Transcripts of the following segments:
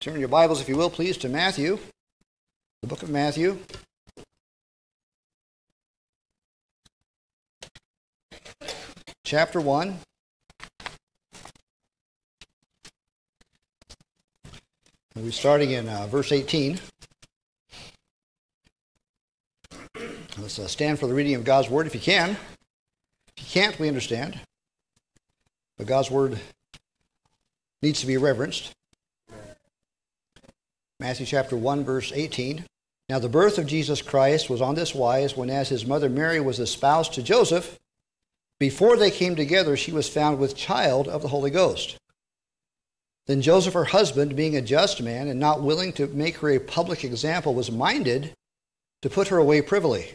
Turn your Bibles, if you will, please, to Matthew, the book of Matthew. Chapter 1. And we're starting in uh, verse 18. Let's uh, stand for the reading of God's Word if you can. If you can't, we understand. But God's Word needs to be reverenced. Matthew chapter 1, verse 18. Now, the birth of Jesus Christ was on this wise when, as his mother Mary was espoused to Joseph, before they came together, she was found with child of the Holy Ghost. Then Joseph, her husband, being a just man and not willing to make her a public example, was minded to put her away privily.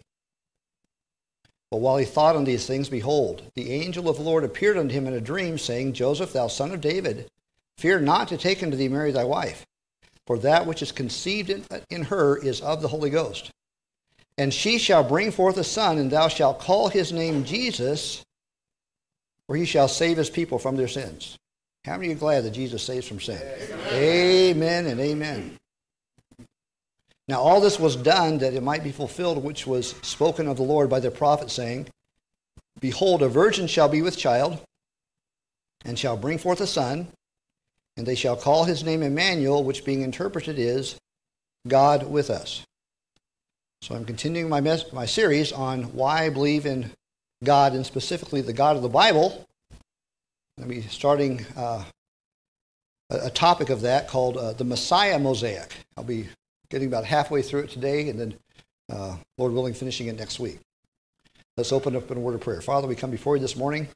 But while he thought on these things, behold, the angel of the Lord appeared unto him in a dream, saying, Joseph, thou son of David, fear not to take unto thee Mary thy wife for that which is conceived in, in her is of the Holy Ghost. And she shall bring forth a son, and thou shalt call his name Jesus, for he shall save his people from their sins. How many are glad that Jesus saves from sin? Amen, amen and amen. Now, all this was done that it might be fulfilled, which was spoken of the Lord by the prophet, saying, Behold, a virgin shall be with child, and shall bring forth a son, and they shall call his name Emmanuel, which being interpreted is God with us. So I'm continuing my, mes- my series on why I believe in God and specifically the God of the Bible. I'll be starting uh, a, a, topic of that called uh, the Messiah Mosaic. I'll be getting about halfway through it today and then, uh, Lord willing, finishing it next week. Let's open up in a word of prayer. Father, we come before you this morning.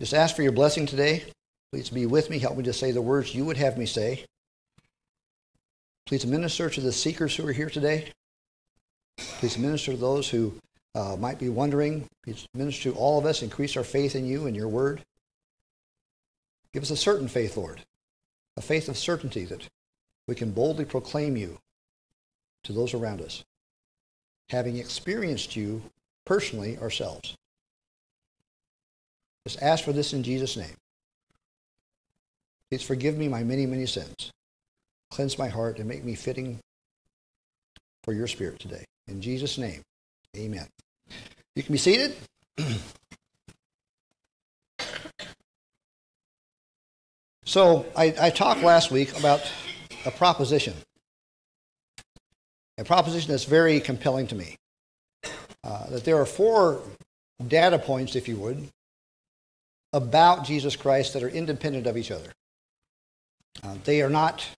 Just ask for your blessing today. Please be with me. Help me to say the words you would have me say. Please minister to the seekers who are here today. Please minister to those who uh, might be wondering. Please minister to all of us. Increase our faith in you and your word. Give us a certain faith, Lord, a faith of certainty that we can boldly proclaim you to those around us, having experienced you personally ourselves. Just ask for this in Jesus' name. Please forgive me my many, many sins. Cleanse my heart and make me fitting for your spirit today. In Jesus' name, amen. You can be seated. so I, I talked last week about a proposition. A proposition that's very compelling to me. Uh, that there are four data points, if you would, about Jesus Christ that are independent of each other. Uh, they are not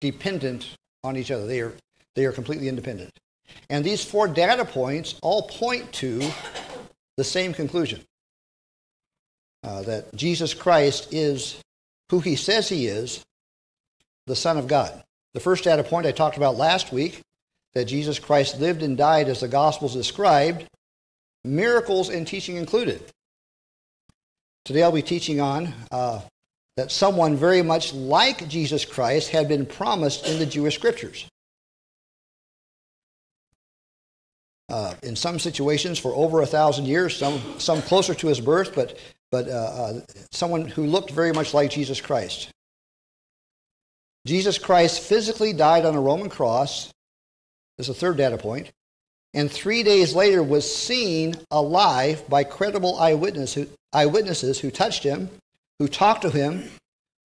dependent on each other. They are, they are completely independent. And these four data points all point to the same conclusion uh, that Jesus Christ is who he says he is, the Son of God. The first data point I talked about last week that Jesus Christ lived and died as the Gospels described, miracles and teaching included. Today I'll be teaching on uh, that someone very much like Jesus Christ had been promised in the Jewish scriptures. Uh, in some situations, for over a thousand years, some, some closer to his birth, but, but uh, uh, someone who looked very much like Jesus Christ. Jesus Christ physically died on a Roman cross. This is a third data point. And three days later was seen alive by credible eyewitness who, eyewitnesses who touched him who talked to him,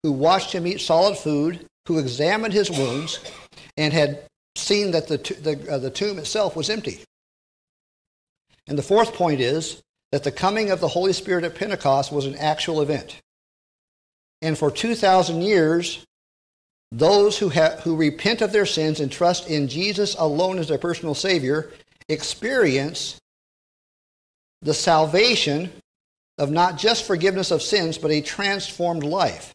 who watched him eat solid food, who examined his wounds, and had seen that the, the, uh, the tomb itself was empty. And the fourth point is that the coming of the Holy Spirit at Pentecost was an actual event. And for 2,000 years, those who, ha- who repent of their sins and trust in Jesus alone as their personal Savior experience the salvation of not just forgiveness of sins, but a transformed life.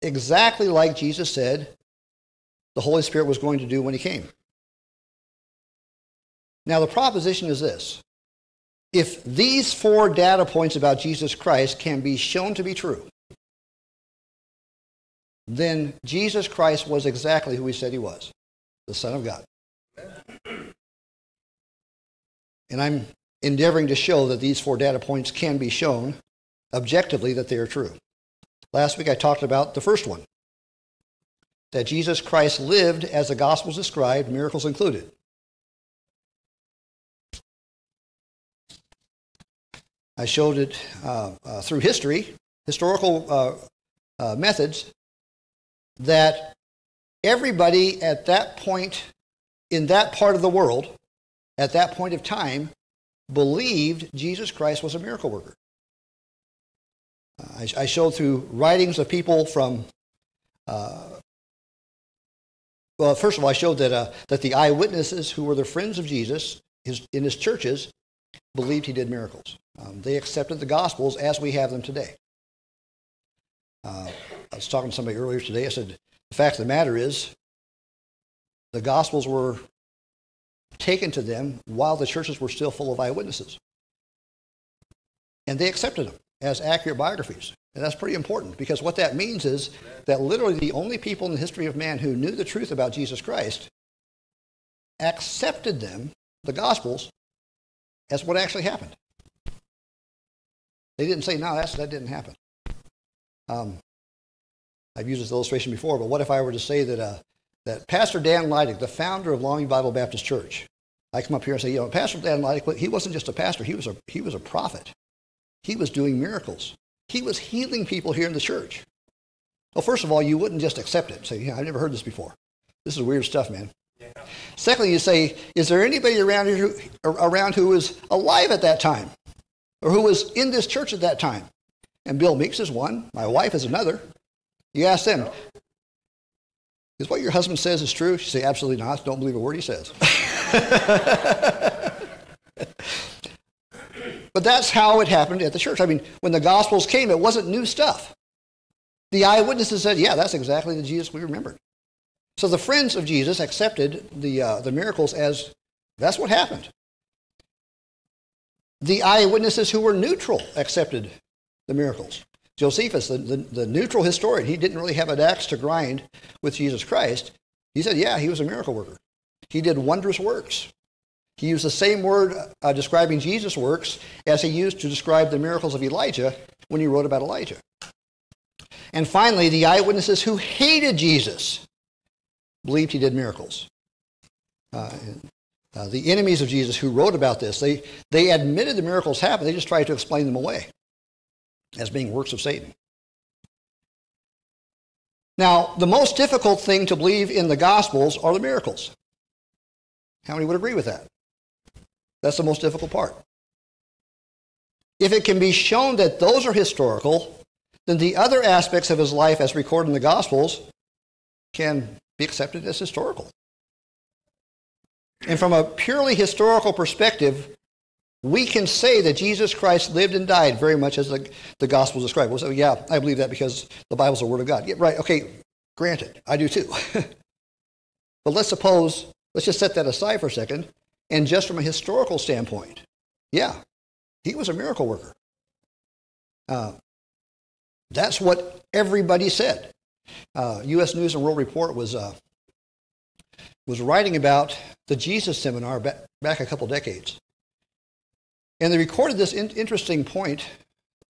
Exactly like Jesus said the Holy Spirit was going to do when he came. Now, the proposition is this if these four data points about Jesus Christ can be shown to be true, then Jesus Christ was exactly who he said he was the Son of God. And I'm endeavoring to show that these four data points can be shown objectively that they are true. Last week I talked about the first one that Jesus Christ lived as the Gospels described, miracles included. I showed it uh, uh, through history, historical uh, uh methods, that everybody at that point in that part of the world, at that point of time, believed Jesus Christ was a miracle worker. I, I, showed through writings of people from, uh, well, first of all, I showed that, uh, that the eyewitnesses who were the friends of Jesus his, in his churches believed he did miracles. Um, they accepted the Gospels as we have them today. Uh, I was talking to somebody earlier today. I said, the fact of the matter is, the Gospels were taken to them while the churches were still full of eyewitnesses. And they accepted them as accurate biographies. And that's pretty important because what that means is that literally the only people in the history of man who knew the truth about Jesus Christ accepted them, the Gospels, as what actually happened. They didn't say, no, that's, that didn't happen. Um, I've used this illustration before, but what if I were to say that, uh, that Pastor Dan Leidig, the founder of Longview Bible Baptist Church, I come up here and say, you know, Pastor Dan Leidig, he wasn't just a pastor, he was a, he was a prophet. He was doing miracles. He was healing people here in the church. Well, first of all, you wouldn't just accept it. Say, yeah, I've never heard this before. This is weird stuff, man. Yeah. Secondly, you say, is there anybody around here who, around who was alive at that time? Or who was in this church at that time? And Bill Meeks is one. My wife is another. You ask them, is what your husband says is true? You say, absolutely not. Don't believe a word he says. But that's how it happened at the church. I mean, when the Gospels came, it wasn't new stuff. The eyewitnesses said, yeah, that's exactly the Jesus we remembered. So the friends of Jesus accepted the, uh, the miracles as that's what happened. The eyewitnesses who were neutral accepted the miracles. Josephus, the, the, the, neutral historian, he didn't really have an axe to grind with Jesus Christ. He said, yeah, he was a miracle worker. He did wondrous works. He used the same word uh, describing Jesus' works as he used to describe the miracles of Elijah when he wrote about Elijah. And finally, the eyewitnesses who hated Jesus believed he did miracles. Uh, uh, the enemies of Jesus who wrote about this, they, they admitted the miracles happened, they just tried to explain them away as being works of Satan. Now, the most difficult thing to believe in the Gospels are the miracles. How many would agree with that? That's the most difficult part. If it can be shown that those are historical, then the other aspects of his life as recorded in the Gospels can be accepted as historical. And from a purely historical perspective, we can say that Jesus Christ lived and died very much as the, the Gospels describe. Yeah, I believe that because the Bible's the Word of God. Yeah, right, okay, granted, I do too. but let's suppose, let's just set that aside for a second and just from a historical standpoint, yeah, he was a miracle worker. Uh, that's what everybody said. Uh, U.S. News and World Report was uh, was writing about the Jesus Seminar back, back a couple decades, and they recorded this in- interesting point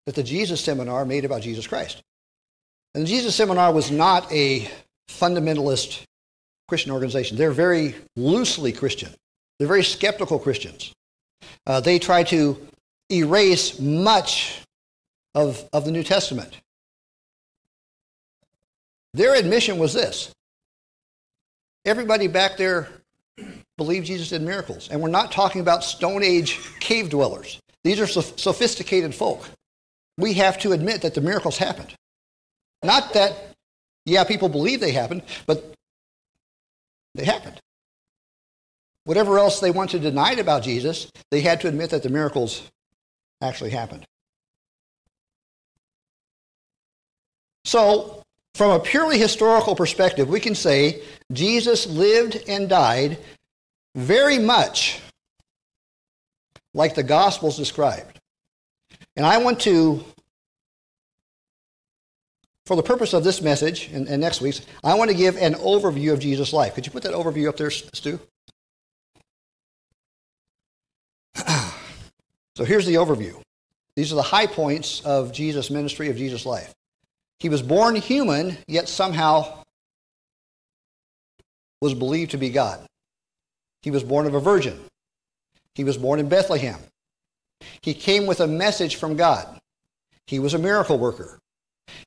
that the Jesus Seminar made about Jesus Christ. And the Jesus Seminar was not a fundamentalist Christian organization; they're very loosely Christian. They're very skeptical Christians. Uh, they try to erase much of, of the New Testament. Their admission was this everybody back there believed Jesus did miracles. And we're not talking about Stone Age cave dwellers, these are sophisticated folk. We have to admit that the miracles happened. Not that, yeah, people believe they happened, but they happened. Whatever else they want to deny about Jesus, they had to admit that the miracles actually happened. So, from a purely historical perspective, we can say Jesus lived and died very much like the Gospels described. And I want to, for the purpose of this message and, and next week's, I want to give an overview of Jesus' life. Could you put that overview up there, Stu? so here's the overview. These are the high points of Jesus' ministry, of Jesus' life. He was born human, yet somehow was believed to be God. He was born of a virgin. He was born in Bethlehem. He came with a message from God. He was a miracle worker.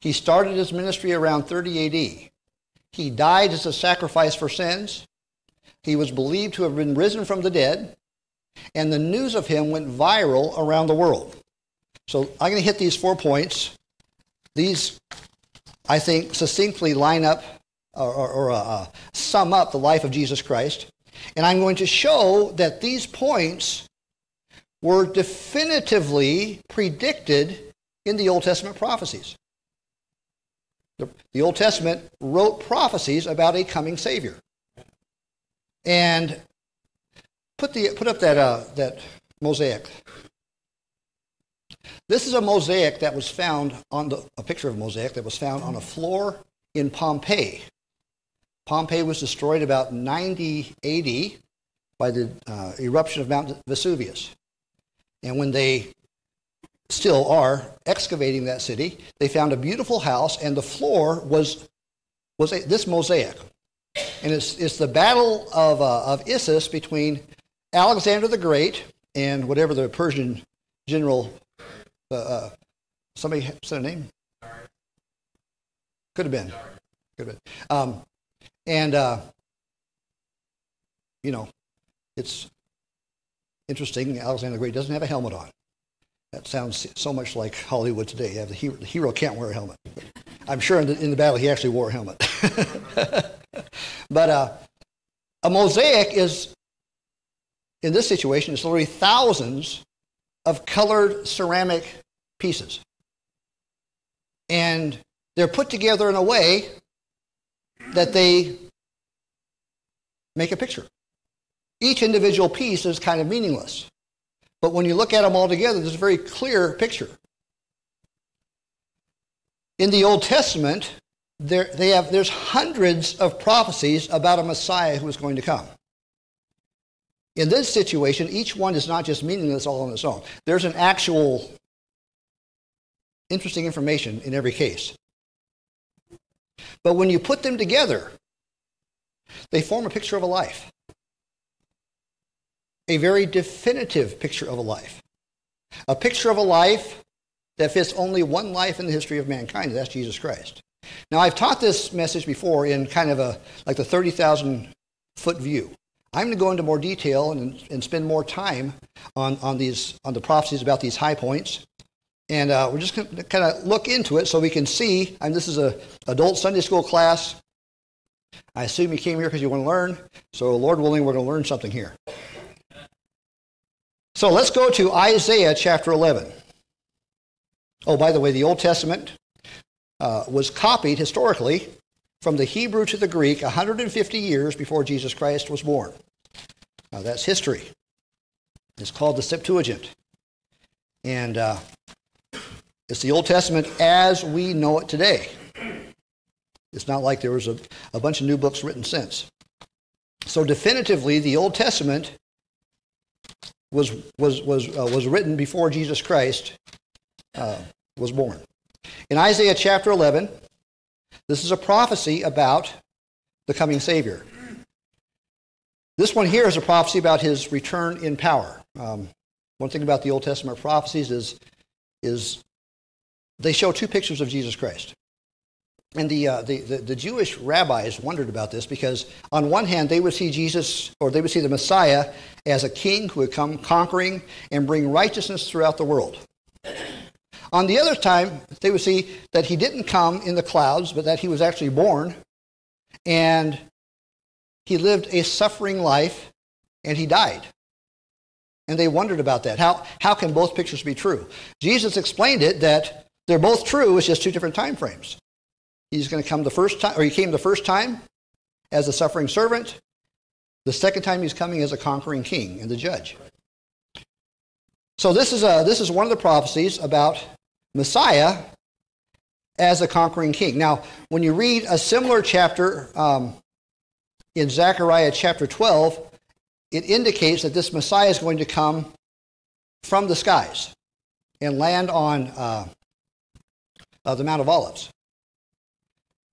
He started his ministry around 30 AD. He died as a sacrifice for sins. He was believed to have been risen from the dead. And the news of him went viral around the world. So I'm going to hit these four points. These, I think, succinctly line up or, or, or uh, sum up the life of Jesus Christ. And I'm going to show that these points were definitively predicted in the Old Testament prophecies. The, the Old Testament wrote prophecies about a coming Savior. And put, the, put up that, uh, that mosaic. This is a mosaic that was found on the, a picture of a mosaic that was found on a floor in Pompeii. Pompeii was destroyed about 90 AD by the uh, eruption of Mount Vesuvius. And when they still are excavating that city, they found a beautiful house, and the floor was, was a, this mosaic. And it's, it's the battle of, uh, of Issus between Alexander the Great and whatever the Persian general, uh, uh somebody said a name? Could have been. Could have been. Um, and, uh, you know, it's interesting. Alexander the Great doesn't have a helmet on. That sounds so much like Hollywood today. The hero, the hero can't wear a helmet. I'm sure in the, in the battle he actually wore a helmet. but uh, a mosaic is, in this situation, it's literally thousands of colored ceramic pieces. And they're put together in a way that they make a picture. Each individual piece is kind of meaningless. But when you look at them all together, there's a very clear picture. In the Old Testament, there, they have, there's hundreds of prophecies about a Messiah who is going to come. In this situation, each one is not just meaningless all on its own. There's an actual interesting information in every case. But when you put them together, they form a picture of a life a very definitive picture of a life. A picture of a life that fits only one life in the history of mankind, and that's Jesus Christ. Now, I've taught this message before in kind of a like the 30,000 foot view. I'm going to go into more detail and, and spend more time on, on, these, on the prophecies about these high points. And uh, we're just going to kind of look into it so we can see. And this is a adult Sunday school class. I assume you came here because you want to learn. So, Lord willing, we're going to learn something here. So let's go to Isaiah chapter 11. Oh, by the way, the Old Testament uh, was copied historically from the Hebrew to the Greek 150 years before Jesus Christ was born. Now, that's history. It's called the Septuagint. And uh, it's the Old Testament as we know it today. It's not like there was a, a bunch of new books written since. So, definitively, the Old Testament was, was, was, uh, was written before Jesus Christ uh, was born. In Isaiah chapter 11, this is a prophecy about the coming Savior. This one here is a prophecy about his return in power. Um, one thing about the Old Testament prophecies is, is they show two pictures of Jesus Christ. And the, uh, the, the, the, Jewish rabbis wondered about this because, on one hand, they would see Jesus, or they would see the Messiah, as a king who would come conquering and bring righteousness throughout the world. On the other time, they would see that he didn't come in the clouds, but that he was actually born, and he lived a suffering life, and he died. And they wondered about that. How, how can both pictures be true? Jesus explained it that they're both true, it's just two different time frames. He's going to come the first time, or he came the first time as a suffering servant. The second time he's coming as a conquering king and the judge. So this is, a, this is one of the prophecies about Messiah as a conquering king. Now, when you read a similar chapter um, in Zechariah chapter 12, it indicates that this Messiah is going to come from the skies and land on uh, uh, the Mount of Olives.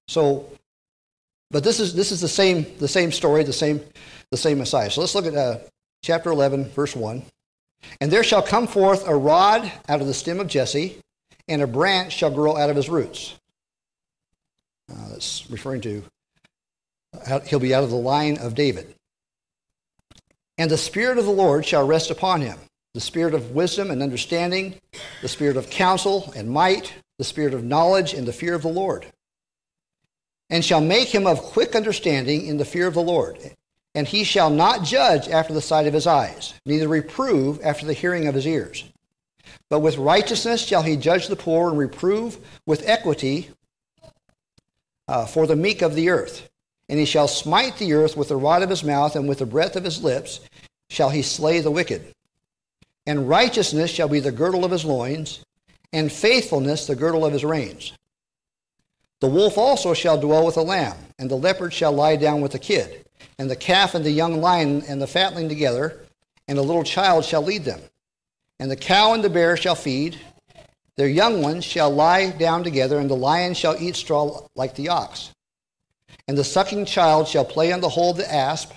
So But this is, this is the, same, the same story, the same, the same Messiah. So let's look at uh, chapter 11, verse 1. And there shall come forth a rod out of the stem of Jesse, and a branch shall grow out of his roots. Uh, that's referring to, uh, he'll be out of the line of David. And the Spirit of the Lord shall rest upon him the Spirit of wisdom and understanding, the Spirit of counsel and might, the Spirit of knowledge and the fear of the Lord. And shall make him of quick understanding in the fear of the Lord. And he shall not judge after the sight of his eyes, neither reprove after the hearing of his ears. But with righteousness shall he judge the poor and reprove with equity uh, for the meek of the earth. And he shall smite the earth with the rod of his mouth, and with the breath of his lips shall he slay the wicked. And righteousness shall be the girdle of his loins, and faithfulness the girdle of his reins. The wolf also shall dwell with the lamb, and the leopard shall lie down with the kid, and the calf and the young lion and the fatling together, and a little child shall lead them. And the cow and the bear shall feed, their young ones shall lie down together, and the lion shall eat straw like the ox. And the sucking child shall play on the hole of the asp,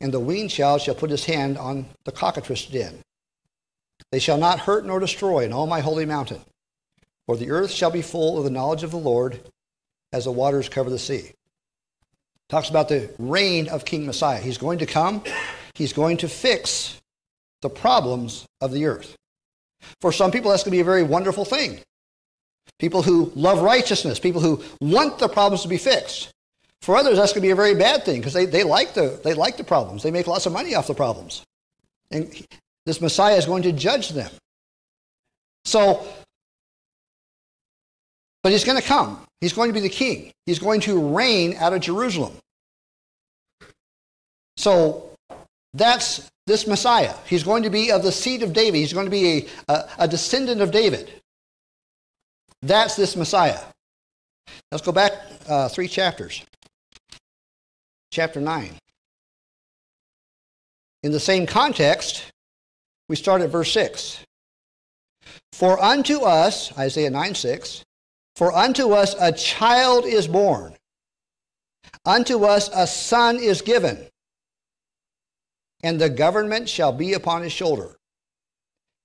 and the weaned child shall put his hand on the cockatrice den. They shall not hurt nor destroy in all my holy mountain, for the earth shall be full of the knowledge of the Lord as the waters cover the sea. Talks about the reign of King Messiah. He's going to come, he's going to fix the problems of the earth. For some people, that's going to be a very wonderful thing. People who love righteousness, people who want the problems to be fixed. For others, that's going to be a very bad thing because they, they, like the, they like the problems. They make lots of money off the problems. And this Messiah is going to judge them. So, but he's going to come. He's going to be the king. He's going to reign out of Jerusalem. So that's this Messiah. He's going to be of the seed of David. He's going to be a, a, a descendant of David. That's this Messiah. Let's go back uh, three chapters. Chapter 9. In the same context, we start at verse 6. For unto us, Isaiah 9 6, for unto us a child is born, unto us a son is given, and the government shall be upon his shoulder,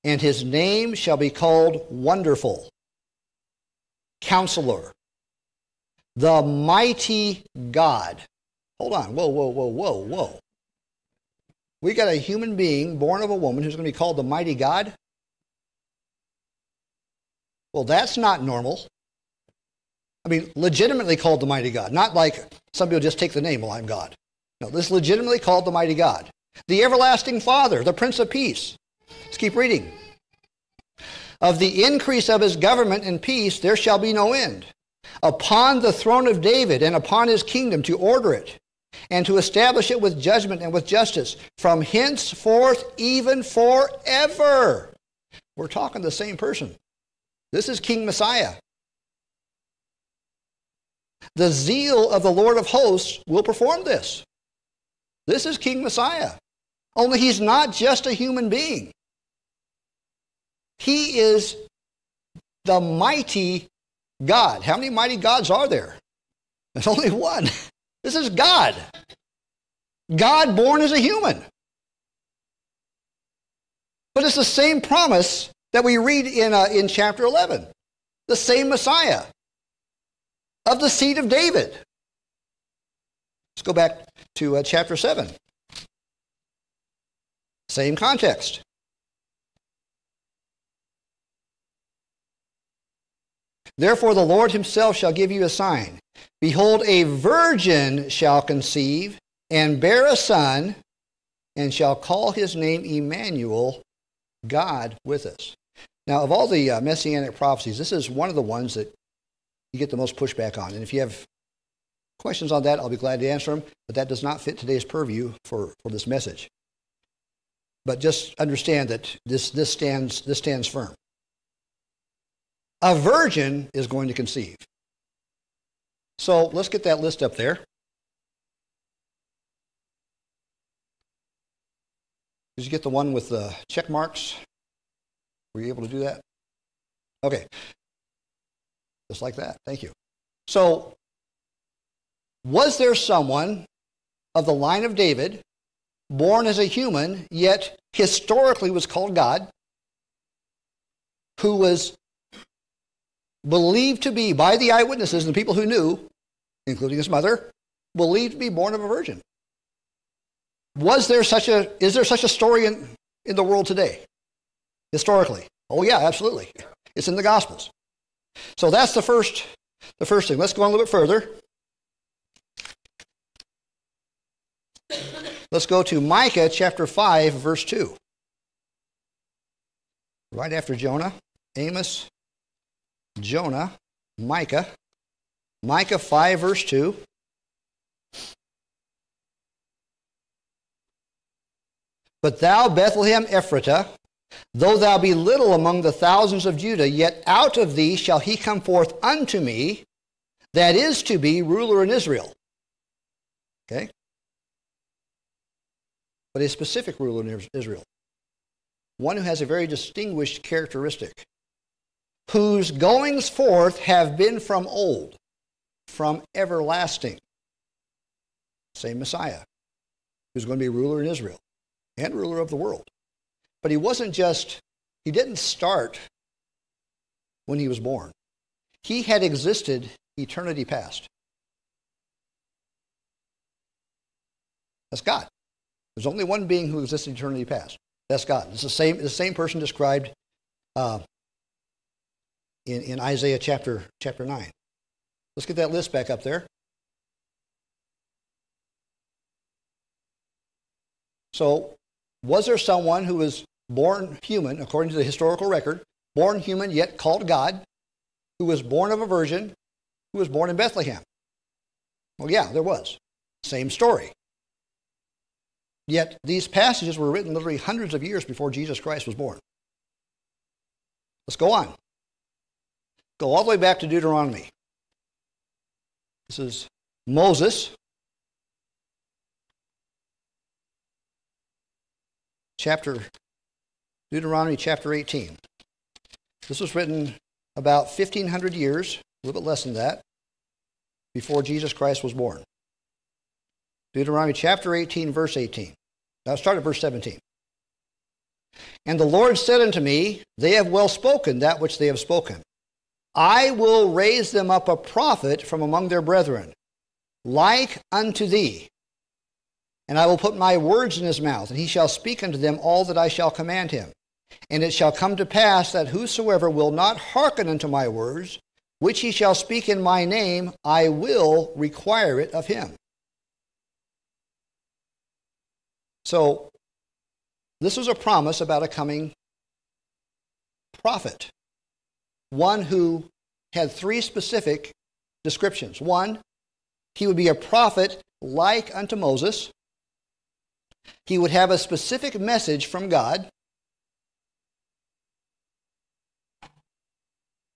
and his name shall be called Wonderful, Counselor, the Mighty God. Hold on. Whoa, whoa, whoa, whoa, whoa. We got a human being born of a woman who's going to be called the mighty God. Well, that's not normal. I mean, legitimately called the mighty God, not like some people just take the name, well, I'm God. No, this legitimately called the mighty God. The everlasting Father, the Prince of Peace. Let's keep reading. Of the increase of his government and peace there shall be no end. Upon the throne of David and upon his kingdom to order it and to establish it with judgment and with justice from henceforth even forever. We're talking the same person. This is King Messiah. The zeal of the Lord of hosts will perform this. This is King Messiah. Only he's not just a human being. He is the mighty God. How many mighty gods are there? There's only one. This is God. God born as a human. But it's the same promise that we read in, uh, in chapter 11. The same Messiah of the seed of David. Let's go back to uh, chapter 7. Same context. Therefore, the Lord himself shall give you a sign. Behold, a virgin shall conceive and bear a son, and shall call his name Emmanuel, God with us. Now, of all the uh, messianic prophecies, this is one of the ones that you get the most pushback on. And if you have questions on that, I'll be glad to answer them, but that does not fit today's purview for, for this message. But just understand that this, this, stands, this stands firm. A virgin is going to conceive. So let's get that list up there. Did you get the one with the check marks? Were you able to do that? Okay. Just like that. Thank you. So Was there someone of the line of David, born as a human, yet historically was called God, who was believed to be by the eyewitnesses and the people who knew, including his mother, believed to be born of a virgin? Was there such a, is there such a story in, in the world today, historically? Oh, yeah, absolutely. It's in the Gospels. So that's the first, the first thing. Let's go on a little bit further. Let's go to Micah chapter 5, verse 2. Right after Jonah, Amos, Jonah, Micah. Micah 5, verse 2. But thou, Bethlehem Ephratah, though thou be little among the thousands of Judah, yet out of thee shall he come forth unto me, that is to be ruler in Israel. Okay? But a specific ruler in Israel. One who has a very distinguished characteristic, whose goings forth have been from old, from everlasting. Same Messiah, who's going to be ruler in Israel and ruler of the world. But he wasn't just, he didn't start when he was born. He had existed eternity past. That's God. There's only one being who existed eternity past. That's God. It's the same, the same person described uh, in, in Isaiah chapter, chapter 9. Let's get that list back up there. So was there someone who was born human, according to the historical record, born human yet called God, who was born of a virgin, who was born in Bethlehem? Well, yeah, there was. Same story. Yet these passages were written literally hundreds of years before Jesus Christ was born. Let's go on. Go all the way back to Deuteronomy. This is Moses chapter, Deuteronomy chapter 18. This was written about 1,500 years, a little bit less than that, before Jesus Christ was born. Deuteronomy chapter 18, verse 18. Now start at verse 17. And the Lord said unto me, They have well spoken that which they have spoken. I will raise them up a prophet from among their brethren, like unto thee, and I will put my words in his mouth, and he shall speak unto them all that I shall command him. And it shall come to pass that whosoever will not hearken unto my words, which he shall speak in my name, I will require it of him. So, this was a promise about a coming prophet, one who had three specific descriptions. One, he would be a prophet like unto Moses. He would have a specific message from God.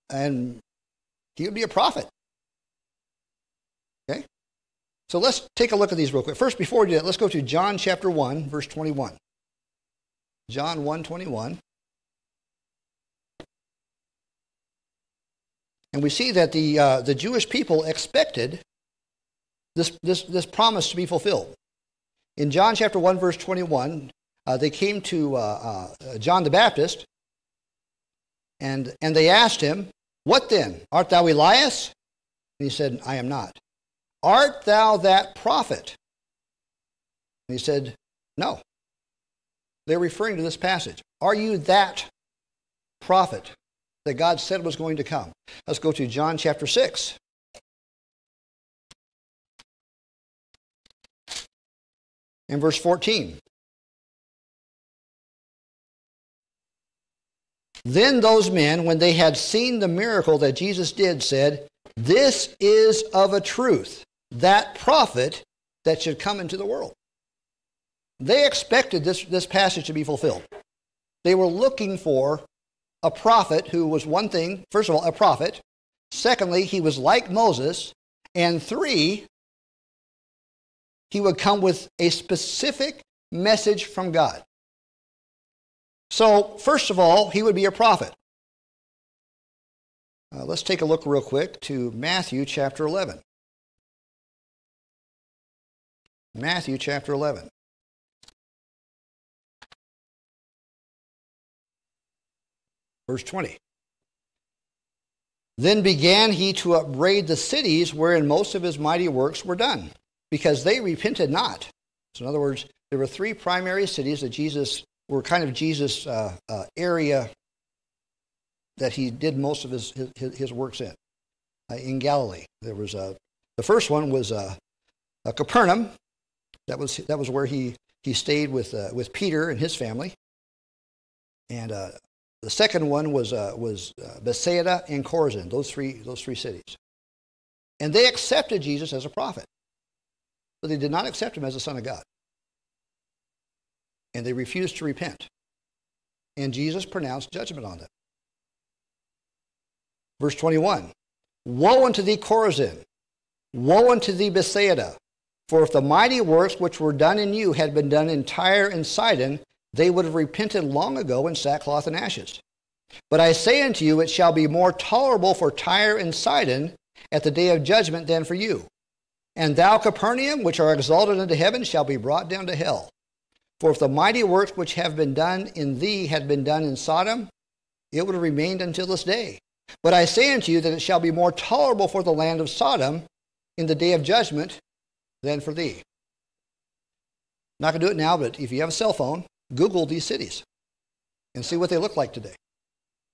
And he would be a prophet. Okay? So let's take a look at these real quick. First, before we do that, let's go to John chapter 1, verse 21. John 1 21. And we see that the, uh, the Jewish people expected this, this, this promise to be fulfilled. In John chapter 1, verse 21, uh, they came to uh, uh, John the Baptist and, and they asked him, What then? Art thou Elias? And he said, I am not. Art thou that prophet? And he said, No. They're referring to this passage. Are you that prophet that God said was going to come? Let's go to John chapter 6. in verse 14. Then those men, when they had seen the miracle that Jesus did, said, This is of a truth, that prophet that should come into the world. They expected this, this passage to be fulfilled. They were looking for a prophet who was one thing, first of all, a prophet. Secondly, he was like Moses. And three, he would come with a specific message from God. So, first of all, he would be a prophet. Uh, let's take a look real quick to Matthew chapter 11. Matthew chapter 11. Verse 20. Then began he to upbraid the cities wherein most of his mighty works were done, because they repented not. So, in other words, there were three primary cities that Jesus were kind of Jesus' uh, uh, area that he did most of his, his, his works in. Uh, in Galilee, there was a, the first one was uh, Capernaum. That was, that was where he, he stayed with, uh, with Peter and his family. And uh, the second one was, uh, was uh, Bethsaida and Chorazin, those three, those three cities. And they accepted Jesus as a prophet, but they did not accept him as the Son of God. And they refused to repent. And Jesus pronounced judgment on them. Verse 21 Woe unto thee, Chorazin! Woe unto thee, Bethsaida! For if the mighty works which were done in you had been done in Tyre and Sidon, they would have repented long ago in sackcloth and ashes. But I say unto you, it shall be more tolerable for Tyre and Sidon at the day of judgment than for you. And thou, Capernaum, which are exalted unto heaven, shall be brought down to hell. For if the mighty works which have been done in thee had been done in Sodom, it would have remained until this day. But I say unto you that it shall be more tolerable for the land of Sodom in the day of judgment than for thee. Not going to do it now, but if you have a cell phone, Google these cities and see what they look like today.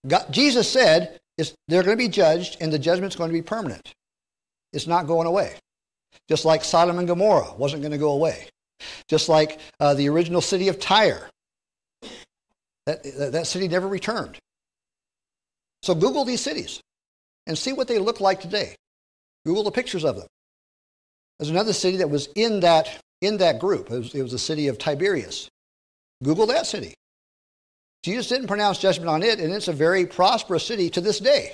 God, Jesus said they're going to be judged and the judgment's going to be permanent. It's not going away. Just like Sodom and Gomorrah wasn't going to go away. Just like uh, the original city of Tyre. That, that city never returned. So Google these cities and see what they look like today. Google the pictures of them. There's another city that was in that, in that group. It was, it was the city of Tiberias. Google that city. Jesus didn't pronounce judgment on it, and it's a very prosperous city to this day.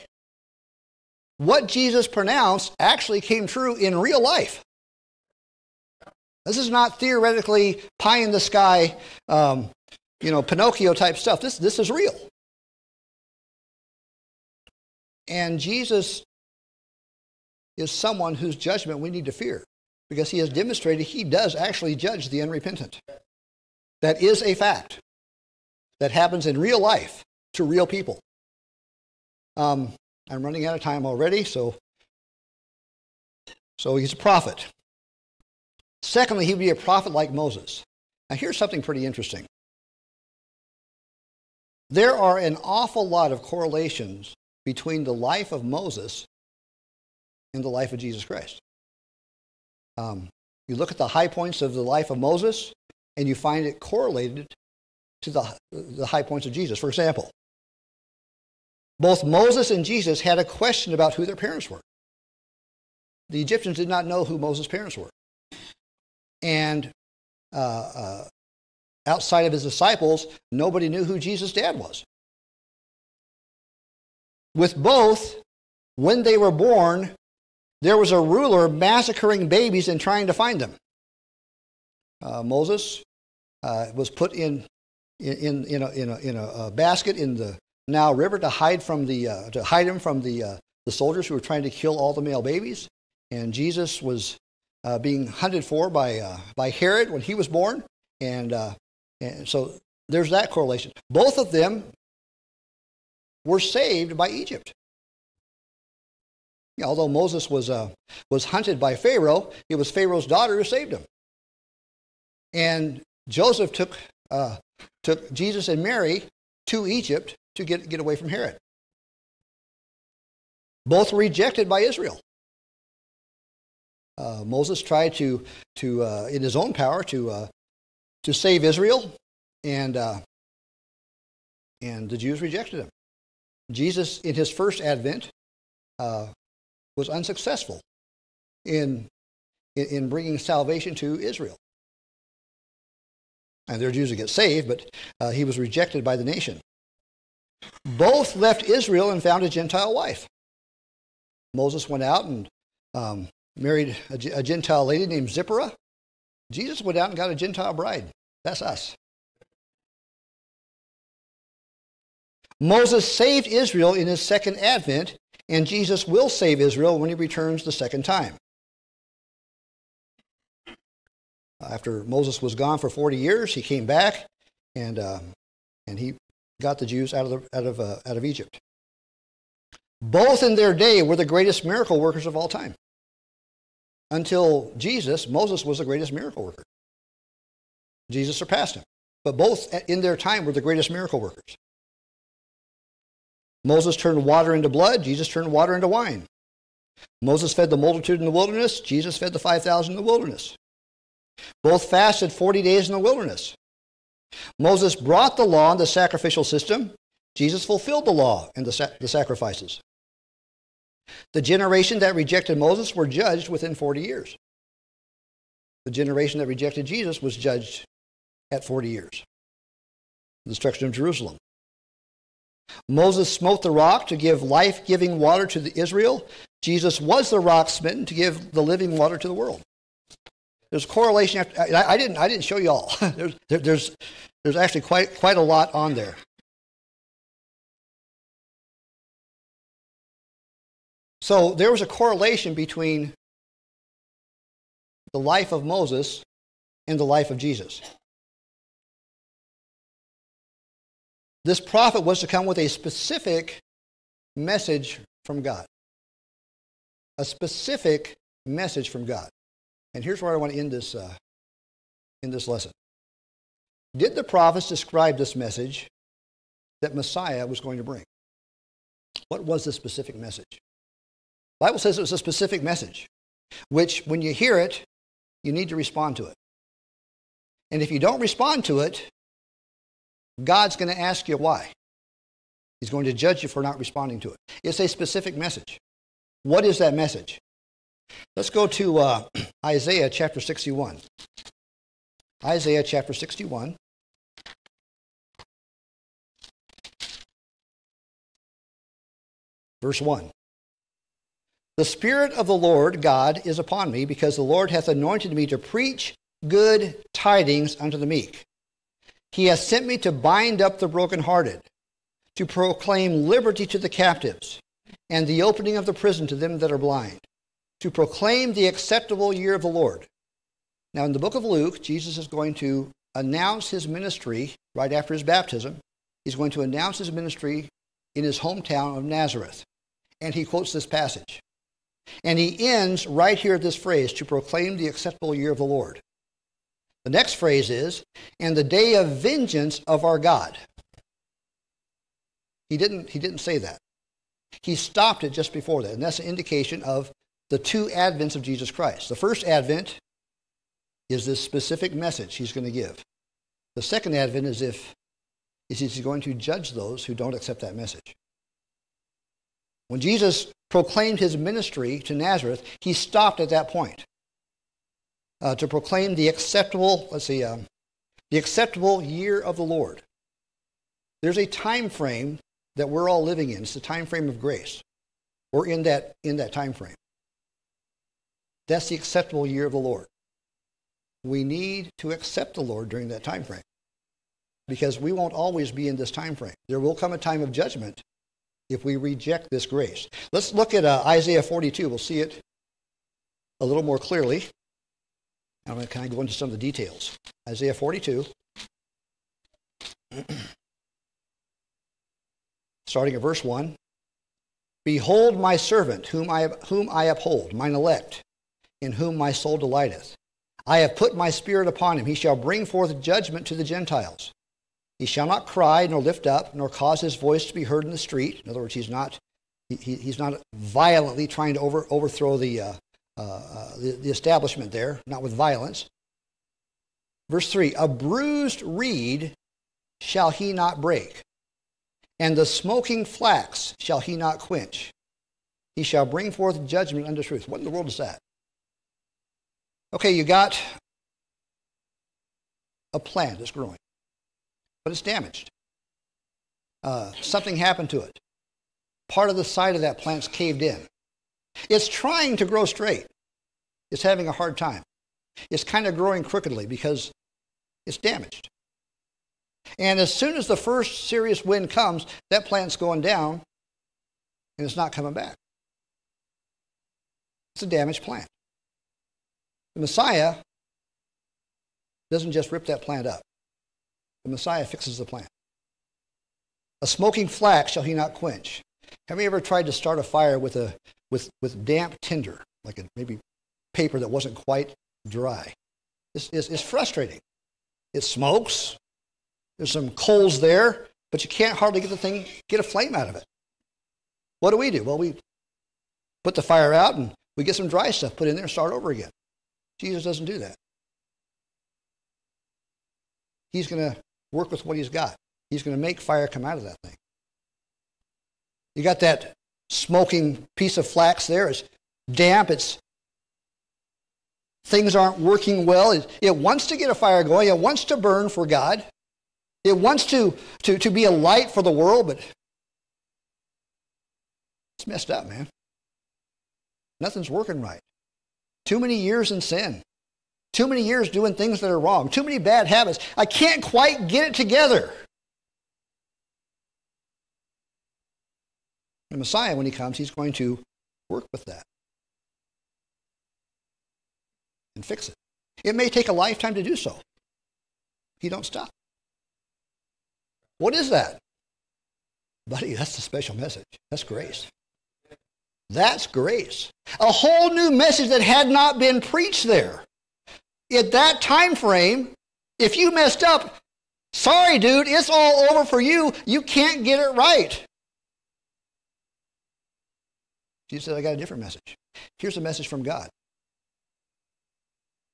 What Jesus pronounced actually came true in real life. This is not theoretically pie in the sky, um, you know, Pinocchio type stuff. This, this is real. And Jesus is someone whose judgment we need to fear because he has demonstrated he does actually judge the unrepentant. That is a fact that happens in real life to real people. Um, I'm running out of time already, so, so he's a prophet. Secondly, he would be a prophet like Moses. Now, here's something pretty interesting. There are an awful lot of correlations between the life of Moses and the life of Jesus Christ. Um, you look at the high points of the life of Moses, and you find it correlated to the, the high points of Jesus. For example, both Moses and Jesus had a question about who their parents were. The Egyptians did not know who Moses' parents were. And uh, uh, outside of his disciples, nobody knew who Jesus' dad was. With both, when they were born, there was a ruler massacring babies and trying to find them. Uh, Moses uh, was put in, in, in, a, in, a, in a, basket in the Nile River to hide, from the, uh, to hide him from the, uh, the soldiers who were trying to kill all the male babies. And Jesus was uh, being hunted for by, uh, by Herod when he was born. And, and so there's that correlation. Both of them were saved by Egypt. although Moses was, uh, was hunted by Pharaoh, it was Pharaoh's daughter who saved him. And Joseph took, uh, took Jesus and Mary to Egypt to get, get away from Herod. Both were rejected by Israel. Uh, Moses tried to, to uh, in his own power, to, uh, to save Israel, and, uh, and the Jews rejected him. Jesus, in his first advent, uh, was unsuccessful in, in, in bringing salvation to Israel. And there are Jews who get saved, but uh, he was rejected by the nation. Both left Israel and found a Gentile wife. Moses went out and um, married a, a Gentile lady named Zipporah. Jesus went out and got a Gentile bride. That's us. Moses saved Israel in his second advent, and Jesus will save Israel when he returns the second time. After Moses was gone for 40 years, he came back and, uh, and he got the Jews out of, the, out, of, uh, out of Egypt. Both in their day were the greatest miracle workers of all time. Until Jesus, Moses was the greatest miracle worker. Jesus surpassed him. But both in their time were the greatest miracle workers. Moses turned water into blood, Jesus turned water into wine. Moses fed the multitude in the wilderness, Jesus fed the 5,000 in the wilderness. Both fasted 40 days in the wilderness. Moses brought the law and the sacrificial system. Jesus fulfilled the law and the, the sacrifices. The generation that rejected Moses were judged within 40 years. The generation that rejected Jesus was judged at 40 years. The destruction of Jerusalem. Moses smote the rock to give life giving water to the Israel. Jesus was the rock smitten to give the living water to the world. There's correlation. After, I, I, didn't, I didn't show you all. there's, there, there's, there's actually quite, quite a lot on there. So there was a correlation between the life of Moses and the life of Jesus. This prophet was to come with a specific message from God. A specific message from God. And here's where I want to end this, uh, in this lesson. Did the prophets describe this message that Messiah was going to bring? What was the specific message? The Bible says it was a specific message, which when you hear it, you need to respond to it. And if you don't respond to it, God's going to ask you why. He's going to judge you for not responding to it. It's a specific message. What is that message? Let's go to uh, Isaiah chapter 61. Isaiah chapter 61. Verse 1. The Spirit of the Lord God is upon me, because the Lord hath anointed me to preach good tidings unto the meek. He hath sent me to bind up the brokenhearted, to proclaim liberty to the captives, and the opening of the prison to them that are blind, to proclaim the acceptable year of the Lord. Now, in the book of Luke, Jesus is going to announce his ministry right after his baptism. He's going to announce his ministry in his hometown of Nazareth. And he quotes this passage. And he ends right here at this phrase to proclaim the acceptable year of the Lord. The next phrase is, and the day of vengeance of our God. He didn't, he didn't say that. He stopped it just before that. And that's an indication of the two advents of Jesus Christ. The first advent is this specific message he's going to give. The second advent is if is he's going to judge those who don't accept that message. When Jesus proclaimed his ministry to Nazareth, he stopped at that point uh, to proclaim the acceptable, let's see, um, the acceptable year of the Lord. There's a time frame that we're all living in. It's the time frame of grace. We're in that, in that time frame. That's the acceptable year of the Lord. We need to accept the Lord during that time frame because we won't always be in this time frame. There will come a time of judgment if we reject this grace. Let's look at uh, Isaiah 42. We'll see it a little more clearly. I'm going to kind of go into some of the details. Isaiah 42. Starting at verse 1. Behold my servant, whom I, whom I uphold, mine elect, in whom my soul delighteth. I have put my spirit upon him. He shall bring forth judgment to the Gentiles. He shall not cry, nor lift up, nor cause his voice to be heard in the street. In other words, he's not, he, he's not violently trying to over, overthrow the, uh, uh, uh, the, the establishment there, not with violence. Verse 3 A bruised reed shall he not break, and the smoking flax shall he not quench. He shall bring forth judgment unto truth. What in the world is that? Okay, you got a plant that's growing, but it's damaged. Uh, something happened to it. Part of the side of that plant's caved in. It's trying to grow straight. It's having a hard time. It's kind of growing crookedly because it's damaged. And as soon as the first serious wind comes, that plant's going down and it's not coming back. It's a damaged plant. The Messiah doesn't just rip that plant up. The Messiah fixes the plant. A smoking flax shall he not quench. Have you ever tried to start a fire with, a, with, with damp tinder, like a, maybe paper that wasn't quite dry? It's, it's, it's frustrating. It smokes. There's some coals there, but you can't hardly get the thing, get a flame out of it. What do we do? Well, we put the fire out and we get some dry stuff put in there and start over again. Jesus doesn't do that. He's going to work with what he's got. He's going to make fire come out of that thing. You got that smoking piece of flax there. It's damp. It's things aren't working well. It, it wants to get a fire going. It wants to burn for God. It wants to, to, to be a light for the world, but it's messed up, man. Nothing's working right. Too many years in sin. Too many years doing things that are wrong. Too many bad habits. I can't quite get it together. The Messiah, when he comes, he's going to work with that and fix it. It may take a lifetime to do so. He don't stop. What is that? Buddy, that's the special message. That's grace. That's grace. A whole new message that had not been preached there. At that time frame, if you messed up, sorry, dude, it's all over for you. You can't get it right. Jesus said, I got a different message. Here's a message from God.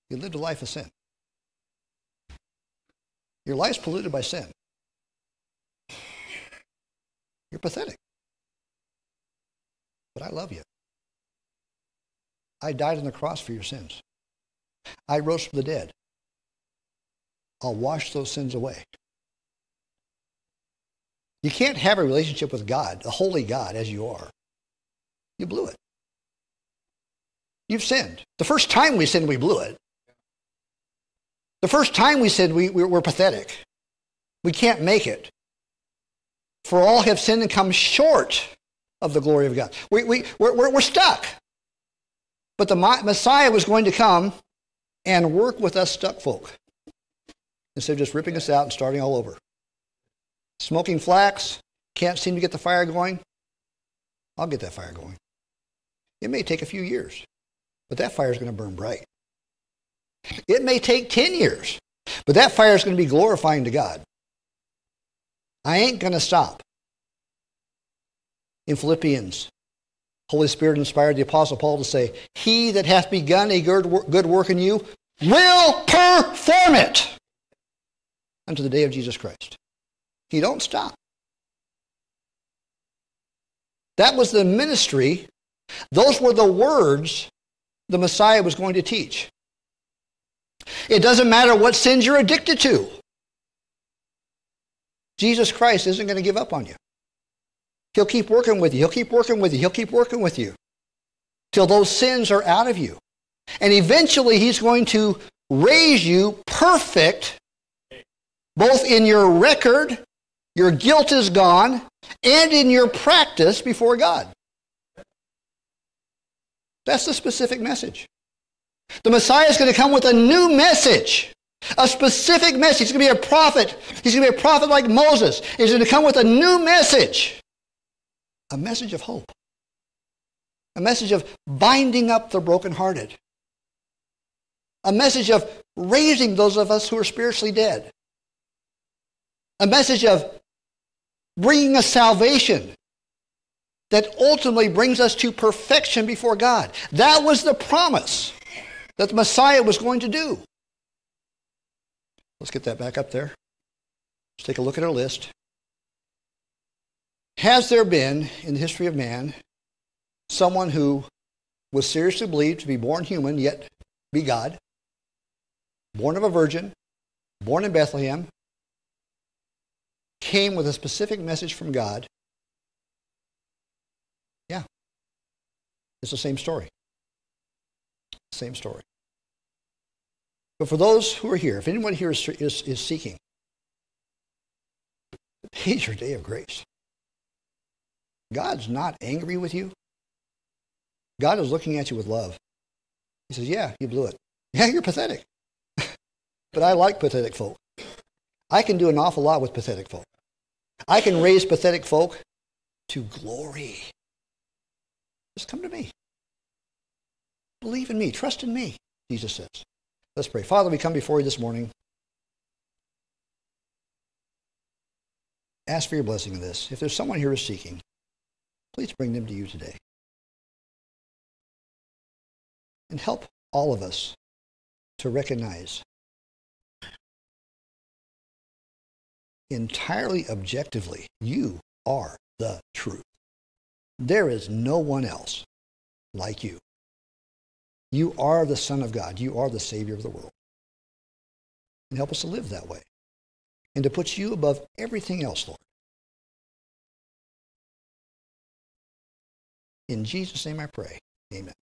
You lived a life of sin. Your life's polluted by sin. You're pathetic. But I love you. I died on the cross for your sins. I rose from the dead. I'll wash those sins away. You can't have a relationship with God, a holy God, as you are. You blew it. You've sinned. The first time we sinned, we blew it. The first time we sinned, we, we're pathetic. We can't make it. For all have sinned and come short of the glory of God. We, we, we're, we're, we're stuck. But the Messiah was going to come and work with us stuck folk instead of just ripping us out and starting all over. Smoking flax, can't seem to get the fire going. I'll get that fire going. It may take a few years, but that fire is going to burn bright. It may take 10 years, but that fire is going to be glorifying to God. I ain't going to stop. In Philippians, Holy Spirit inspired the Apostle Paul to say, He that hath begun a good work in you will perform it unto the day of Jesus Christ. He don't stop. That was the ministry. Those were the words the Messiah was going to teach. It doesn't matter what sins you're addicted to. Jesus Christ isn't going to give up on you. He'll keep working with you. He'll keep working with you. He'll keep working with you till those sins are out of you. And eventually, He's going to raise you perfect, both in your record, your guilt is gone, and in your practice before God. That's the specific message. The Messiah is going to come with a new message, a specific message. He's going to be a prophet. He's going to be a prophet like Moses. He's going to come with a new message, a message of hope, a message of binding up the brokenhearted, a message of raising those of us who are spiritually dead, a message of bringing us salvation that ultimately brings us to perfection before God. That was the promise that the Messiah was going to do. Let's get that back up there. Let's take a look at our list. Has there been in the history of man someone who was seriously believed to be born human yet be God, born of a virgin, born in Bethlehem, came with a specific message from God? Yeah. It's the same story. Same story. But for those who are here, if anyone here is, is, is seeking, today's your day of grace. God's not angry with you. God is looking at you with love. He says, Yeah, you blew it. Yeah, you're pathetic. but I like pathetic folk. I can do an awful lot with pathetic folk. I can raise pathetic folk to glory. Just come to me. Believe in me. Trust in me, Jesus says. Let's pray. Father, we come before you this morning. Ask for your blessing in this. If there's someone here who's seeking, please bring them to you today. And help all of us to recognize entirely objectively, you are the truth. There is no one else like you. You are the Son of God. You are the Savior of the world. And help us to live that way and to put you above everything else, Lord. In Jesus' name I pray. Amen.